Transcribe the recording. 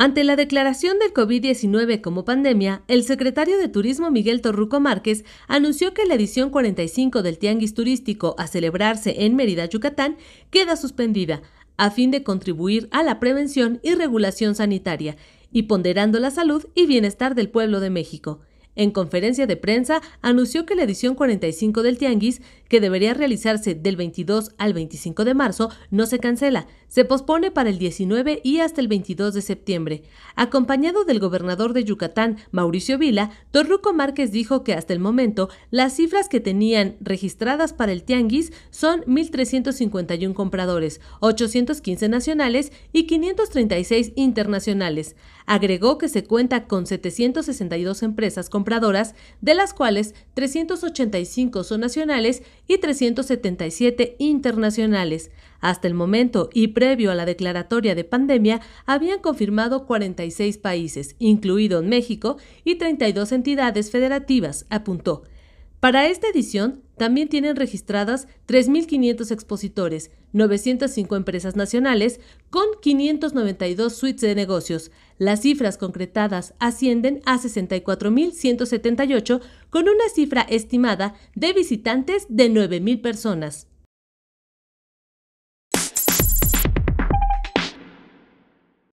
Ante la declaración del COVID-19 como pandemia, el secretario de Turismo Miguel Torruco Márquez anunció que la edición 45 del Tianguis Turístico a celebrarse en Mérida, Yucatán, queda suspendida, a fin de contribuir a la prevención y regulación sanitaria, y ponderando la salud y bienestar del pueblo de México. En conferencia de prensa anunció que la edición 45 del Tianguis, que debería realizarse del 22 al 25 de marzo, no se cancela, se pospone para el 19 y hasta el 22 de septiembre. Acompañado del gobernador de Yucatán, Mauricio Vila, Torruco Márquez dijo que hasta el momento las cifras que tenían registradas para el Tianguis son 1.351 compradores, 815 nacionales y 536 internacionales. Agregó que se cuenta con 762 empresas compradoras de las cuales 385 son nacionales y 377 internacionales. Hasta el momento y previo a la declaratoria de pandemia, habían confirmado 46 países, incluido México, y 32 entidades federativas, apuntó. Para esta edición también tienen registradas 3.500 expositores, 905 empresas nacionales, con 592 suites de negocios. Las cifras concretadas ascienden a 64.178, con una cifra estimada de visitantes de 9.000 personas.